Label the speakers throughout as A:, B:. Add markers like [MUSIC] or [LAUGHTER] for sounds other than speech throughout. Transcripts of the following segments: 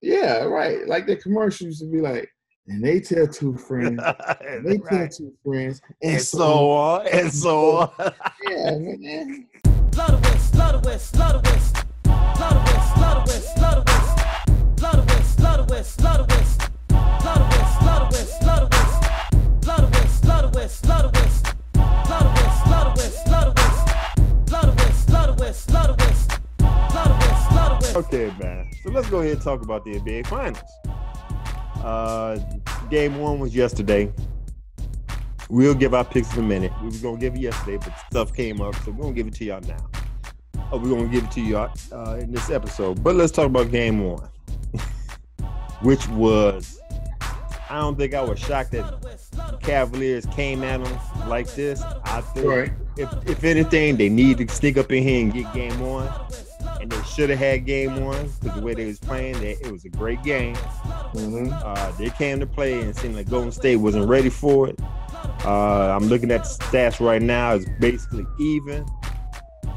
A: Yeah, right. Like the commercial used to be like, and they tell two friends, [LAUGHS] and they tell two friends, and,
B: and so on, and so [LAUGHS] on.
A: yeah, [LAUGHS] man.
C: Slaughter West, Slaughter West, Slaughter West. Slaughter West, Slaughter West, Slaughter West. Slaughter West, Slaughter West, Slaughter West. Slaughter West, Slaughter West, Slaughter West.
B: Okay, man. So let's go ahead and talk about the NBA Finals. Uh, game one was yesterday. We'll give our picks in a minute. We were gonna give it yesterday, but stuff came up, so we're gonna give it to y'all now. Uh, we're gonna give it to y'all uh, in this episode. But let's talk about game one, [LAUGHS] which was. I don't think I was shocked that Cavaliers came at them like this. I think
A: Right.
B: if, if anything, they need to sneak up in here and get game one. And they should have had game one because the way they was playing, they, it was a great game.
A: hmm
B: Uh, they came to play and seemed like Golden State wasn't ready for it. Uh, I'm looking at the stats right now; it's basically even.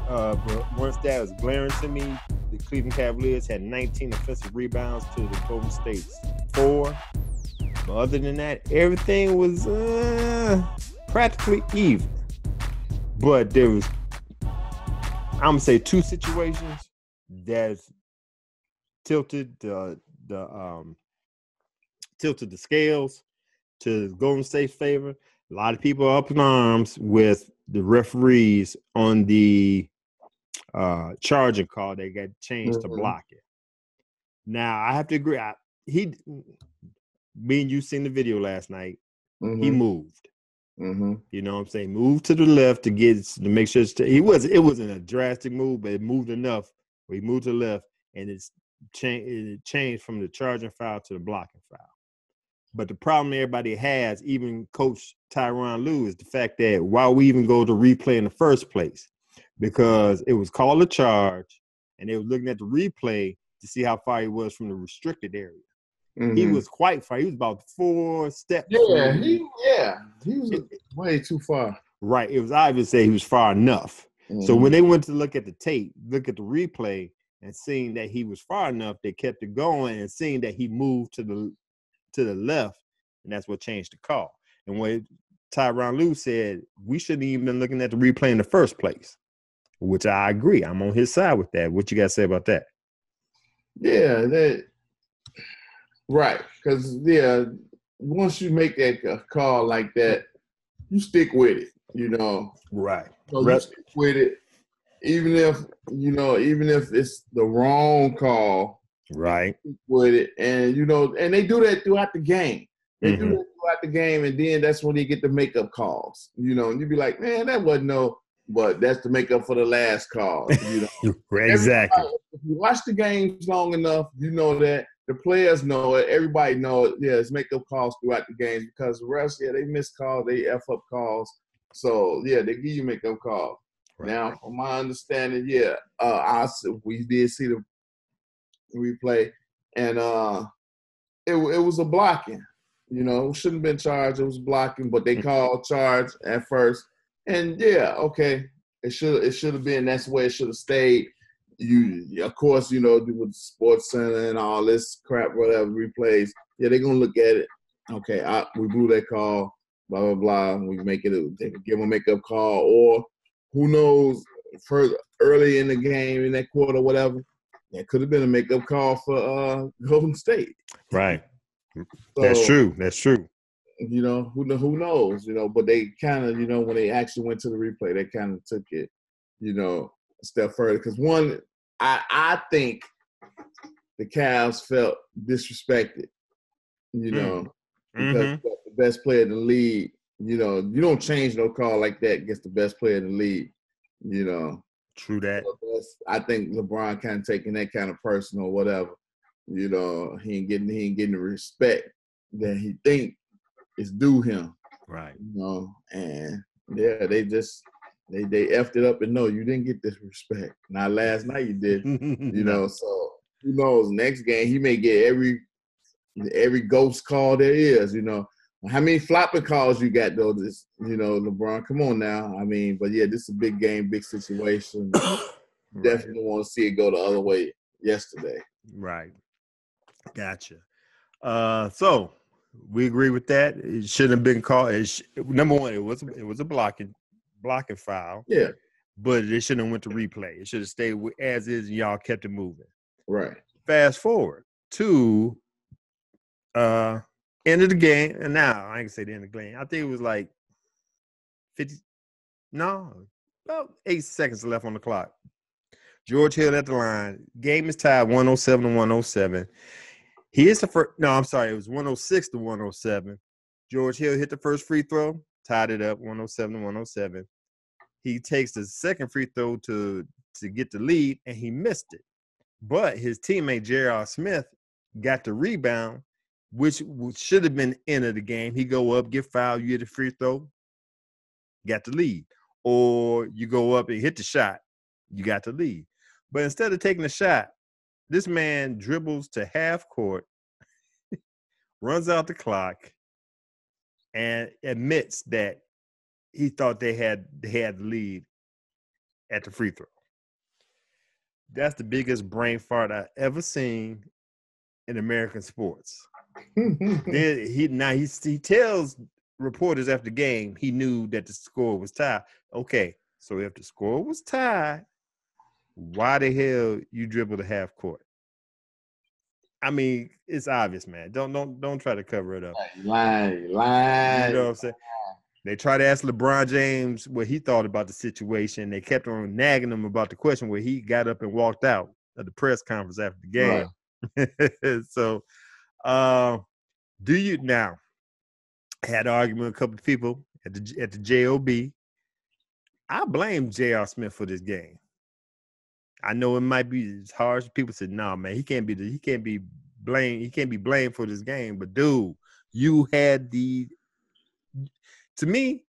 B: Uh, but one stat was glaring to me: the Cleveland Cavaliers had 19 offensive rebounds to the Golden State's four. But other than that, everything was uh, practically even. But there was, I'm gonna say, two situations that tilted the the um tilted the scales to Golden State's favor. A lot of people are up in arms with the referees on the uh charging call. They got changed to
A: Mhm.
B: block it. Now I have to agree. I, he, me and you seen the video last night. He
A: hmm
B: moved.
A: hmm
B: You know what I'm saying? Moved to the left to get to make sure it's, he was it wasn't a drastic move, but it moved enough where he moved to the left and it's changed it changed from the charging foul to the blocking foul. But the problem everybody has, even Coach Tyronn Lue, is the fact that why we even go to replay in the first place, because it was called a charge, and they were looking at the replay to see how far he was from the restricted area. He was quite far. He was about four steps.
A: Mm-hmm. Yeah, he yeah he was way too far.
B: Right. It was obvious that he was far enough. So
A: Mhm.
B: when they went to look at the tape, look at the replay, and seeing that he was far enough, they kept it going, and seeing that he moved to the to the left, and that's what changed the call. And when Tyronn Lue said, we shouldn't even been looking at the replay in the first place, which I agree. I'm on his side with that. What you got to say about that?
A: Yeah, that right. Because yeah, once you make that uh, call like that, you stick with it. You know,
B: Right.
A: so with it, even if you know, even if it's the wrong call,
B: Right.
A: with it, and you know, and they do that throughout the game. They do
B: Mhm.
A: that throughout the game, and then that's when they get the makeup calls. You know, and you be like, man, that wasn't no, but that's the makeup for the last call. [LAUGHS] You know.
B: Exactly.
A: Everybody- If you watch the games long enough, you know that the players know it. Everybody know it. Yeah, it's makeup calls throughout the games because the rest, yeah, they miss calls, they f up calls. So yeah, they give you makeup calls.
B: Right.
A: Now, from my understanding, yeah, uh, I we did see the replay, and uh, it it was a blocking. You know, it shouldn't have been charged. It was blocking, but they called charge at first, and yeah, okay, it should it should have been. That's where it should have stayed. You, of course, you know, with Sports Center and all this crap, whatever replays. Yeah, they're gonna look at it. Okay, I, we blew that call. Blah blah blah. We make it. A, they give them a makeup call, or who knows, further early in the game in that quarter, whatever. It could have been a makeup call for uh, [LAUGHS] Golden State.
B: Right. [LAUGHS] That's true. That's true.
A: You know, who who knows? You know, but they kind of, you know, when they actually went to the replay, they kind of took it, you know, a step further. Because one, I I think the Cavs felt disrespected. You
B: Mm.
A: know, because
B: Mhm.
A: The best player in the league. You know, you don't change no call like that against the best player in the league. You know,
B: True that.
A: so I think LeBron kind of taking that kind of person or whatever. You know, he ain't getting he ain't getting the respect that he think is due him.
B: Right.
A: You know, and yeah, they just they they effed it up and no, you didn't get this respect. Not last night you did. [LAUGHS] You know, so who knows? Next game he may get every every ghost call there is. You know, how many flopping calls you got though? This you know, LeBron, come on now. I mean, but yeah, this is a big game, big situation [COUGHS]
B: Right.
A: definitely want to see it go the other way yesterday.
B: Right. Gotcha. Uh, so we agree with that. It shouldn't have been called. It sh- number one, it was it was a blocking blocking foul,
A: Yeah,
B: but it shouldn't have went to replay. It should have stayed as is, and y'all kept it moving.
A: right.
B: Fast forward to uh end of the game, and now I gonna say the end of the game. I think it was like fifty. No, about eight seconds left on the clock. George Hill at the line. Game is tied 107 to 107. He is the first. No, I'm sorry. It was 106 to 107. George Hill hit the first free throw, tied it up 107 to 107. He takes the second free throw to to get the lead, and he missed it. But his teammate J.R. Smith got the rebound, which should have been end of the game. He go up, get fouled, you get a free throw, got the lead. Or you go up and hit the shot, you got the lead. But instead of taking the shot, this man dribbles to half court, [LAUGHS] runs out the clock, and admits that he thought they had they had the lead at the free throw. That's the biggest brain fart I ever seen in American sports. Then [LAUGHS] he now he he tells reporters after the game he knew that the score was tied. Okay, so if the score was tied, why the hell you dribble the half court? I mean, it's obvious, man. Don't don't don't try to cover it up.
A: Lie,
B: lie.
A: You
B: know what I'm saying? They tried to ask LeBron James what he thought about the situation. They kept on nagging him about the question where he got up and walked out at the press conference after the game. [LAUGHS] so, uh, do you now? I had an argument with a couple of people at the at the job. I blame J.R. Smith for this game. I know it might be as harsh. People said, "No, man, he can't be the, he can't be blamed. He can't be blamed for this game." But dude, you had the. To me,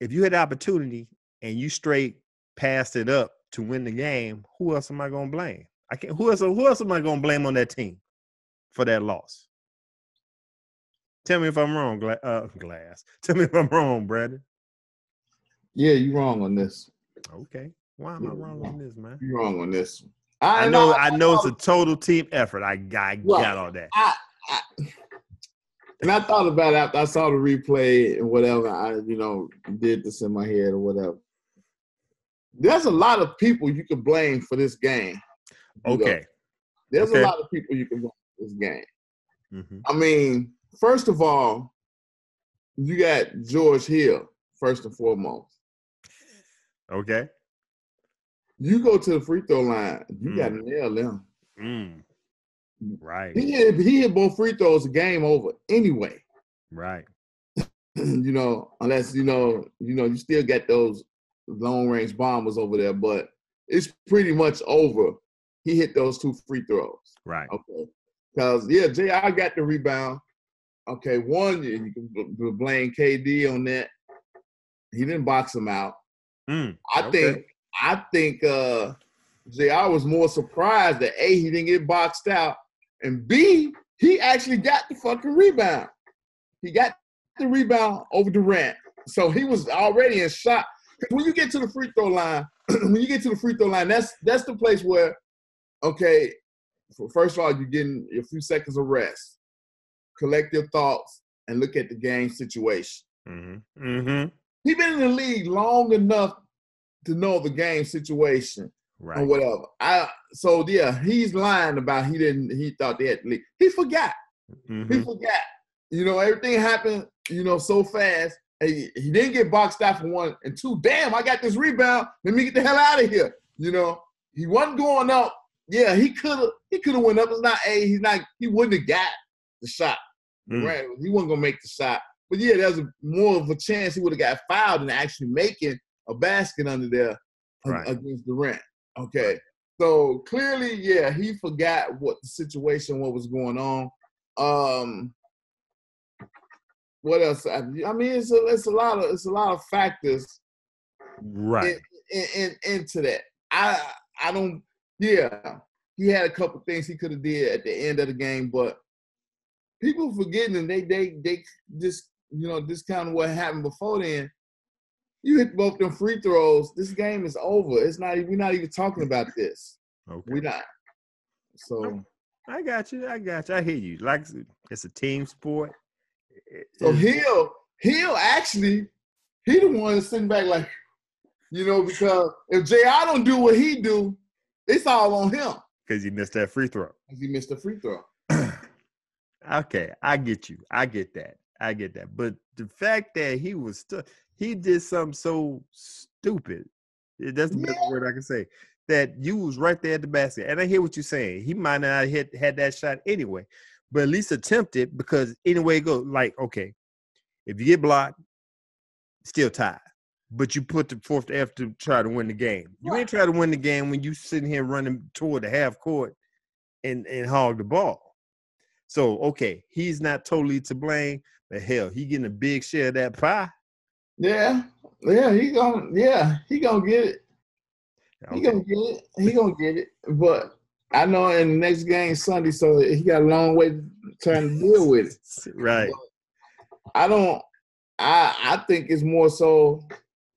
B: if you had the opportunity and you straight passed it up to win the game, who else am I gonna blame? I can't. Who else? Who else am I gonna blame on that team for that loss? Tell me if I'm wrong, Gla- uh, [LAUGHS] Glass. Tell me if I'm wrong, Brandon.
A: Yeah, you're wrong on this.
B: Okay. Why am I wrong on this, man?
A: You're wrong on this.
B: I know, I know it's a total team effort. I, I
A: Well,
B: got all that.
A: I, I, [LAUGHS] and I thought about it after I saw the replay and whatever. I, you know, did this in my head or whatever. There's a lot of people you can blame for this game. you know.
B: Okay.
A: There's
B: Okay.
A: a lot of people you can blame this game.
B: Mhm.
A: I mean, first of all, you got George Hill, first and foremost.
B: Okay.
A: You go to the free throw line, you got to nail them.
B: Mm. Right.
A: He hit, he hit both free throws, game over anyway. [CLEARS THROAT]
B: Right.
A: you know, unless you know, you know, you still got those long range bombers over there, but it's pretty much over. He hit those two free throws.
B: Right.
A: Okay. Because yeah, Jr. got the rebound. Okay, one you you can bl- bl- blame KD on that. He didn't box him out.
B: Mm.
A: I
B: Okay.
A: think I think uh Jr. was more surprised that A, he didn't get boxed out, and B, he actually got the fucking rebound. He got the rebound over Durant. So he was already in shot. When you get to the free throw line, [CLEARS THROAT] when you get to the free throw line, that's that's the place where, okay, first of all, you're getting a few seconds of rest. Collect your thoughts and look at the game situation.
B: Mm-hmm. Mm-hmm.
A: He's been in the league long enough to know the game situation or
B: Right.
A: whatever. I so yeah, he's lying about he didn't he thought they had the lead. He forgot. He
B: Mhm.
A: forgot. You know, everything happened, you know, so fast. He, he didn't get boxed out for one and two. Damn, I got this rebound. Let me get the hell out of here. You know, he wasn't going up. Yeah, he could have he could have went up. It's not a he's not he wouldn't have got the shot.
B: Mm.
A: Right. He wasn't gonna make the shot. But yeah, there's a, more of a chance he would have got fouled than actually making a basket under there a-
B: Right.
A: against Durant. Okay. So clearly, yeah, he forgot what the situation, what was going on. Um what else? I, I mean, it's a, it's a lot of it's a lot of factors
B: Right.
A: in, in, in, into that. I I don't. Yeah, he had a couple things he could have did at the end of the game, but people forgetting and they they they just you know this kind of what happened before then. You hit both them free throws. This game is over. It's not. We're not even talking about this.
B: Okay.
A: We're not. So
B: I got you. I got you. I hear you. Like it's a team sport.
A: So he'll he'll actually, he the one sitting back like, you know, because if Jr. don't do what he do, it's all on him
B: because you missed that free throw.
A: he missed the free throw. [CLEARS THROAT]
B: okay, I get you. I get that. I get that. But the fact that he was still he did something so stupid. That's the best
A: Yeah.
B: word I can say. That you was right there at the basket. And I hear what you're saying. He might not have hit had that shot anyway, but at least attempt it because anyway it goes like, okay, if you get blocked, still tied. But you put the fourth F to try to win the game. You ain't try to win the game when you sitting here running toward the half court and, and hog the ball. So okay, he's not totally to blame, but hell, he getting a big share of that pie.
A: Yeah, yeah, he gonna, yeah, he gonna get it. He gonna get it. He gonna get it. But I know in the next game Sunday, so he got a long way to trying to deal with it. [LAUGHS]
B: Right.
A: I don't. I I think it's more so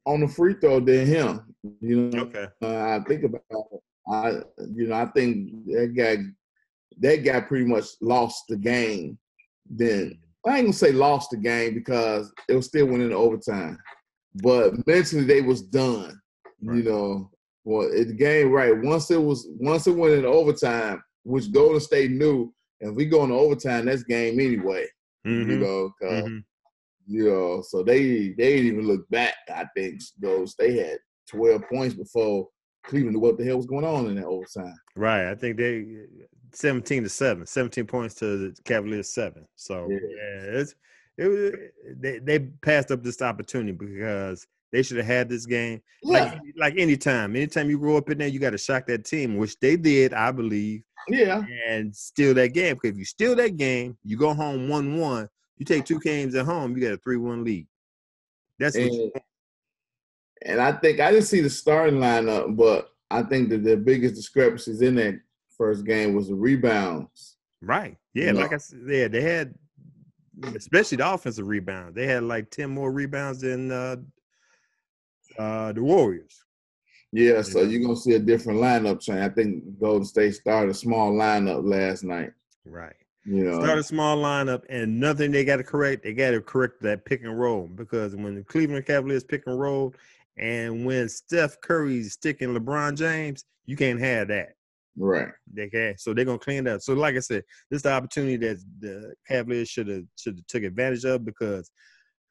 A: on the free throw than him. You know.
B: Okay.
A: Uh, I think about it. I you know I think that guy that guy pretty much lost the game. Then I ain't gonna say lost the game because it was still winning the overtime, but mentally they was done. You know, well it, the game right once it was once it went into overtime, which Golden State knew, if we go into overtime, that's game anyway. You
B: Mhm,
A: know, 'cause
B: mhm.
A: You know, so they they didn't even look back. I think those they had twelve points before Cleveland knew what the hell was going on in that overtime.
B: Right. I think they 17 to 7, 17 points to the Cavaliers 7. So
A: Yeah.
B: yeah, it's it was they, they passed up this opportunity because they should have had this game.
A: Yeah,
B: Like like anytime. Anytime you grow up in there, you gotta shock that team, which they did, I believe,
A: yeah,
B: and steal that game. Because if you steal that game, you go home one one. You take two games at home, you got a three one lead. That's what you
A: and, and I think I didn't see the starting lineup, but I think that the biggest discrepancies in that first game was the rebounds.
B: Right. Yeah,
A: You
B: like
A: know.
B: I said, yeah, they had especially the offensive rebound. They had like 10 more rebounds than uh uh the Warriors.
A: Yeah, so you're gonna see a different lineup change. I think Golden State started a small lineup last night.
B: Right.
A: You know,
B: Start a small lineup and nothing they gotta correct, they gotta correct that pick and roll because when the Cleveland Cavaliers pick and roll and when Steph Curry's sticking LeBron James, you can't have that.
A: right?
B: They can so they're gonna clean it up. So like I said, this is the opportunity that the Cavaliers should have should have took advantage of because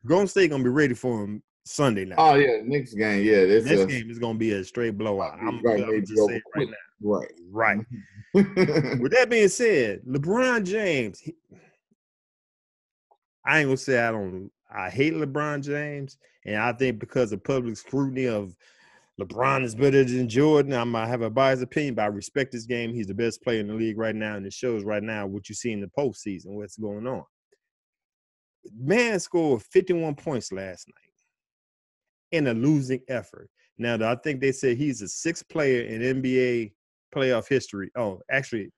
B: Golden State gonna be ready for them Sunday night.
A: Oh yeah, next game, yeah, this
B: Next
A: a,
B: game is gonna be a straight blowout. I'm,
A: Right,
B: I'm just saying right now.
A: right.
B: Right. [LAUGHS] With that being said, LeBron James, he- I ain't gonna say I don't. I hate LeBron James, and I think because of public scrutiny of LeBron is better than Jordan, I might have a biased opinion, but I respect this game. He's the best player in the league right now, and it shows right now what you see in the postseason, what's going on. Man scored 51 points last night in a losing effort. Now, I think they said he's the sixth player in NBA playoff history. Oh, actually,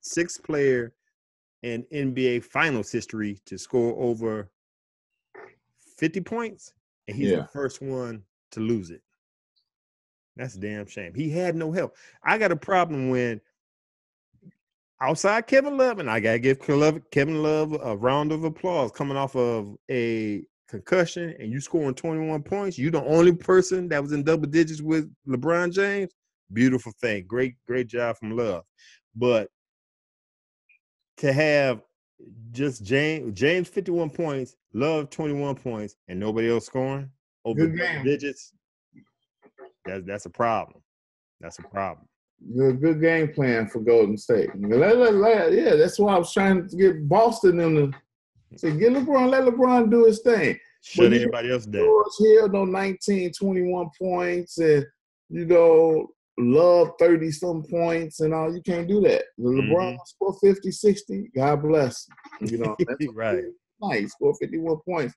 B: sixth player in NBA Finals history to score over 50 points, and he's
A: Yeah.
B: the first one to lose it. That's a damn shame. He had no help. I got a problem when outside Kevin Love, and I gotta give Kevin Love a round of applause coming off of a concussion and you scoring 21 points. You the only person that was in double digits with LeBron James. Beautiful thing. Great, great job from Love. But to have just James James 51 points, Love 21 points, and nobody else scoring over digits, that's that's a problem. That's a problem.
A: Good, good game plan for Golden State. Let- let- let- yeah, that's why I was trying to get Boston in the say get LeBron, let LeBron do his thing.
B: Shut
A: you-
B: everybody else down.
A: George Hill, no 19, 21 points, and you know, love 30 some points and all. You can't do that. The mm-hmm. LeBron scored 50, 60. God bless. him. You know, [LAUGHS] that's
B: right.
A: nice. He scored 51 points.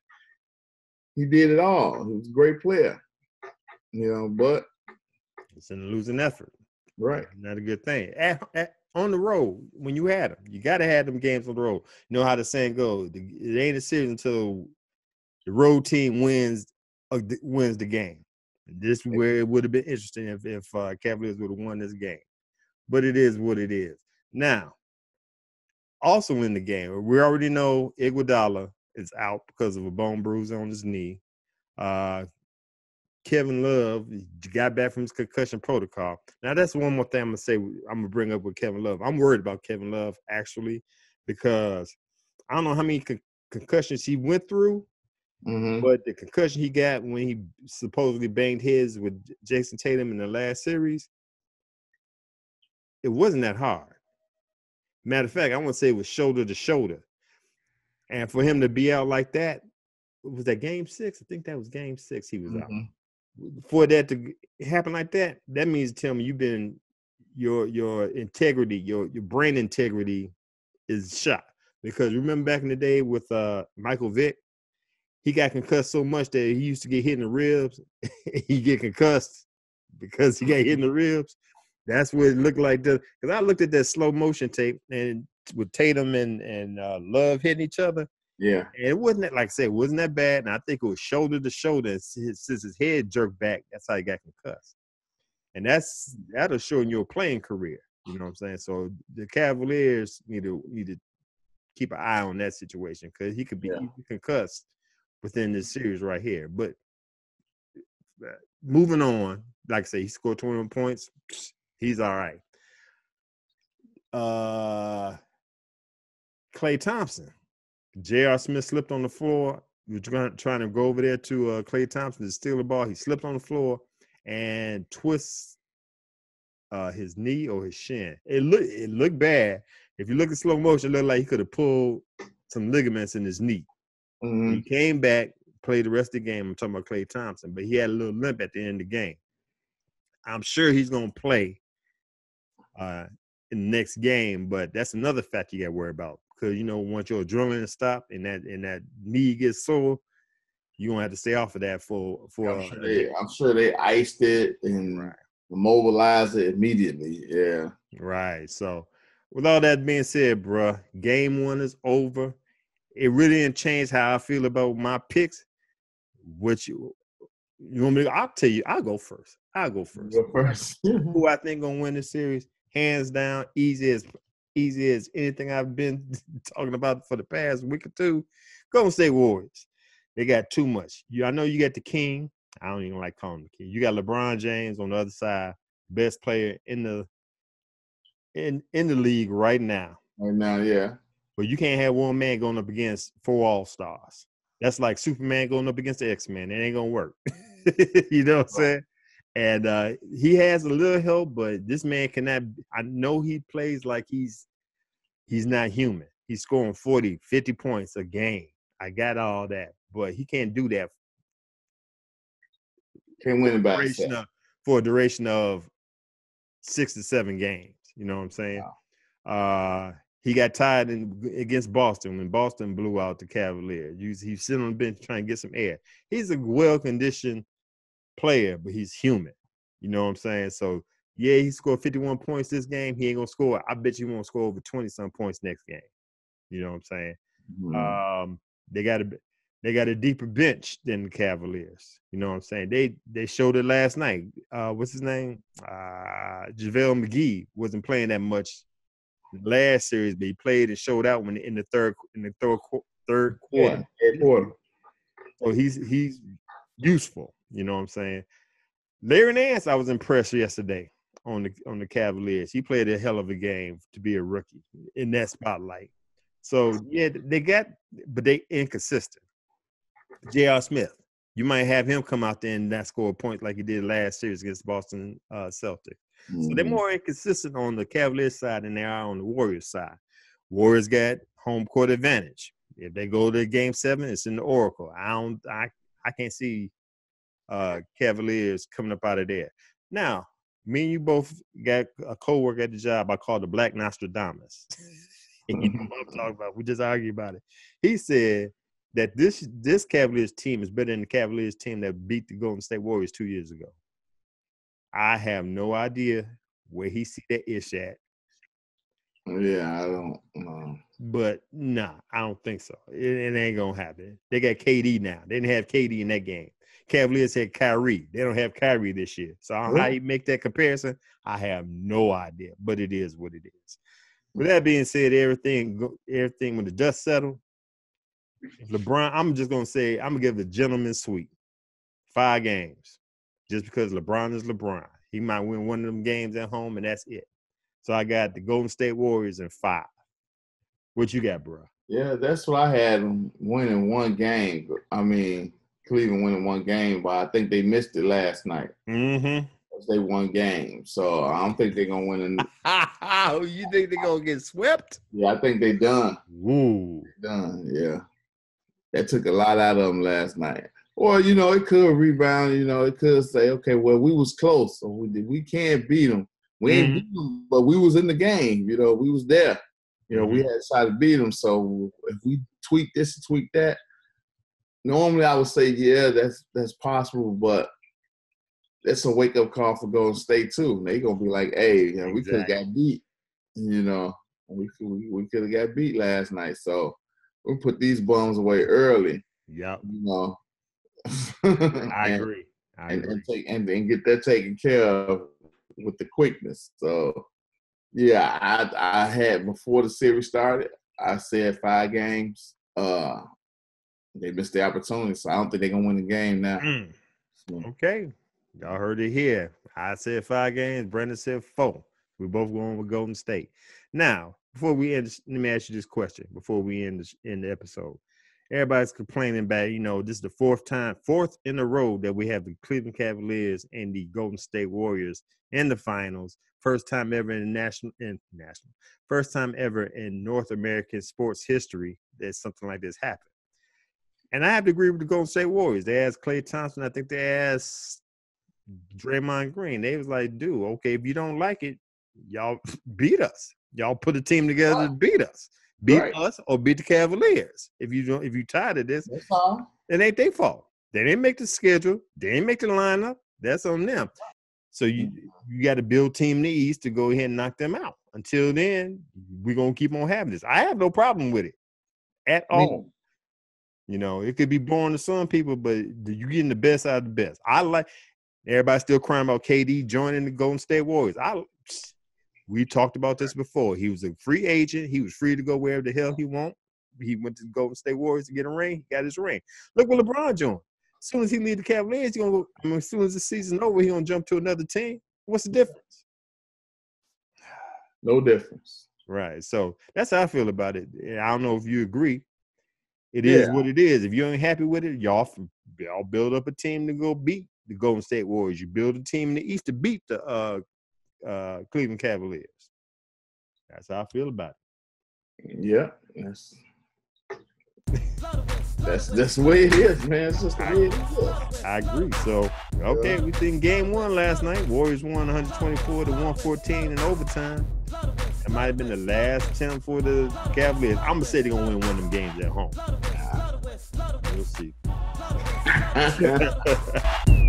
A: He did it all. He was a great player. You know, but
B: It's in a losing effort.
A: right.
B: Not a good thing. At, at, on the road, when you had them, you got to have them games on the road. You know how the saying goes: it ain't a series until the road team wins uh, wins the game. This is where it would have been interesting if if uh, Cavaliers would have won this game, but it is what it is. Now, also in the game. We already know Iguodala is out because of a bone bruise on his knee. Uh, Kevin Love got back from his concussion protocol. Now that's one more thing I'm gonna say. I'm gonna bring up with Kevin Love. I'm worried about Kevin Love actually because I don't know how many con- concussions he went through,
A: hmm
B: but the concussion he got when he supposedly banged heads with Jayson Tatum in the last series, it wasn't that hard. Matter of fact, I want to say it was shoulder to shoulder. And for him to be out like that, was that game six? I think that was game six. He was out. For that to happen like that, that means tell me you've been your your integrity, your your brain integrity is shot. Because remember back in the day with uh Michael Vick, he got concussed so much that he used to get hit in the ribs. [LAUGHS] he get concussed because he got hit in the ribs. That's what it looked like. Because I looked at that slow motion tape and with Tatum and and uh, Love hitting each other,
A: Yeah.
B: and it wasn't that, like I said, it wasn't that bad. And I think it was shoulder to shoulder. and Since his head jerked back, that's how he got concussed. And that's that'll show in your playing career. You know what I'm saying? So the Cavaliers need to need to keep an eye on that situation because he could be
A: Yeah.
B: concussed within this series right here. But uh, moving on, like I say, he scored 21 points. He's all right. Uh, Klay Thompson. J.R. Smith slipped on the floor. Were trying, trying to go over there to uh, Klay Thompson to steal the ball. He slipped on the floor and twists uh, his knee or his shin. It look it looked bad. If you look at slow motion, it looked like he could have pulled some ligaments in his knee.
A: hmm
B: He came back, played the rest of the game. I'm talking about Klay Thompson, but he had a little limp at the end of the game. I'm sure he's gonna play uh, in the next game, but that's another fact you got to worry about because you know once your adrenaline stop and that and that knee gets sore, you gonna have to stay off of that for for.
A: I'm, sure they, I'm sure they iced it and
B: Right.
A: mobilized it immediately. Yeah.
B: Right. So, with all that being said, bruh, game one is over. It really didn't change how I feel about my picks. What you you want me? To, I'll tell you. I'll go first. I'll go first.
A: Go first. [LAUGHS]
B: Who I think gonna win the series, hands down, easy as easy as anything I've been [LAUGHS] talking about for the past week or two. Golden State Warriors. They got too much. You, I know you got the king. I don't even like calling the king. You got LeBron James on the other side, best player in the in in the league right now.
A: right now, yeah.
B: But you can't have one man going up against four all stars. That's like Superman going up against the X Men. It ain't gonna work. [LAUGHS] you know what I'm saying? And uh, he has a little help, but this man cannot. I know he plays like he's he's not human. He's scoring 40, 50 points a game. I got all that, but he can't do that
A: Can't win by
B: duration of, for a duration of six to seven games. You know what I'm saying? Uh, he got tired in, against Boston when Boston blew out the Cavaliers. He's, he's sitting on the bench trying to get some air. He's a well conditioned player, but he's human. You know what I'm saying? So yeah, he scored 51 points this game. He ain't gonna score. I bet you he won't score over 20 some points next game. You know what I'm saying?
A: Mhm.
B: Um, they got a they got a deeper bench than the Cavaliers. You know what I'm saying? They they showed it last night. Uh, what's his name? Uh, JaVale McGee wasn't playing that much last series, but he played and showed out when in the third in the third third quarter.
A: Yeah, third quarter.
B: So he's he's useful. You know what I'm saying? Larry Nance, I was impressed yesterday on the on the Cavaliers. He played a hell of a game to be a rookie in that spotlight. So yeah, they got, but they inconsistent. J.R. Smith, you might have him come out there and not score points like he did last series against Boston uh, Celtics. So they're
A: Mhm.
B: more inconsistent on the Cavaliers side than they are on the Warriors side. Warriors got home court advantage. If they go to game seven, it's in the Oracle. I don't I I can't see uh Cavaliers coming up out of there. Now, me and you both got a co-worker at the job I call the Black Nostradamus. and you know what I'm talking about. We just argue about it. He said that this this Cavaliers team is better than the Cavaliers team that beat the Golden State Warriors two years ago. I have no idea where he see that ish at,
A: Yeah, I don't know.
B: but nah, I don't think so. It, it ain't gonna happen. They got KD now. They didn't have KD in that game. Cavaliers had Kyrie. They don't have Kyrie this year. So how you make that comparison, I have no idea. But it is what it is. With hmm. that being said, everything everything when the dust settle, if LeBron, I'm just gonna say I'm gonna give the gentleman sweep. Five games. Just because LeBron is LeBron. He might win one of them games at home, and that's it. So I got the Golden State Warriors in five. What you got, bro?
A: Yeah, that's what I had winning one game. I mean, Cleveland winning one game, but I think they missed it last night.
B: Mm-hmm.
A: They won game, so I don't think they're gonna win. An, [LAUGHS]
B: you think they're gonna get swept?
A: yeah, I think they done.
B: Ooh.
A: Done. Yeah, that took a lot out of them last night. Or you know, it could rebound. You know, it could say, okay, well, we was close, so we we can't beat them. We ain't
B: Mhm.
A: beat them, but we was in the game. You know, we was there. You know, we
B: Mm-hmm.
A: had a shot to beat them. So if we tweak this and tweak that, normally I would say, yeah, that's that's possible, but that's a wake up call for Golden State too. They gonna be like, hey, you know, we could have got beat. You know, we could we, we could have got beat last night. So we put these bums away early.
B: Yep.
A: You know, [LAUGHS]
B: I
A: and,
B: agree. I
A: and,
B: agree.
A: and take and, and get that taken care of with the quickness. So yeah, I I had before the series started, I said five games. Uh they missed the opportunity, so I don't think they're gonna win the game now.
B: Mm.
A: So,
B: Okay. Y'all heard it here. I said five games. Brandon said four. We're both going with Golden State. Now, before we end, let me ask you this question before we end this, end the episode. Everybody's complaining about, you know, this is the fourth time, fourth in a row that we have the Cleveland Cavaliers and the Golden State Warriors in the finals. First time ever in national, in national, first time ever in North American sports history that something like this happened. And I have to agree with the Golden State Warriors. They asked Klay Thompson. I think they asked Draymond Green. They was like, dude, okay, if you don't like it, y'all [LAUGHS] beat us. Y'all put a team together to beat us. Beat
A: Right.
B: us or beat the Cavaliers. If you don't, if you tired of this, it ain't their fault. They didn't make the schedule. They didn't make the lineup. That's on them. So you you got to build team in the East to go ahead and knock them out. Until then, we're gonna keep on having this. I have no problem with it at all. You know, it could be boring to some people, but you're getting the best out of the best. I like everybody still crying about KD joining the Golden State Warriors. I we talked about this before. He was a free agent. He was free to go wherever the hell he want. He went to the Golden State Warriors to get a ring. He got his ring. Look what LeBron joined. As soon as he leave the Cavaliers, he gonna go. I mean, as soon as the season's over, he gonna jump to another team. What's the difference?
A: No difference.
B: Right. So that's how I feel about it. I don't know if you agree. It is
A: Yeah.
B: what it is. If you ain't happy with it, y'all y'all build up a team to go beat the Golden State Warriors. You build a team in the East to beat the uh, uh, Cleveland Cavaliers. That's how I feel about it.
A: Yeah, that's that's that's the way it is, man. It's just the way it is.
B: I agree. So okay, we seen game one last night. Warriors won 124 to 114 in overtime. It might have been the last attempt for the Cavaliers. I'm gonna say they're gonna win one of them games at home. We'll see. [LAUGHS]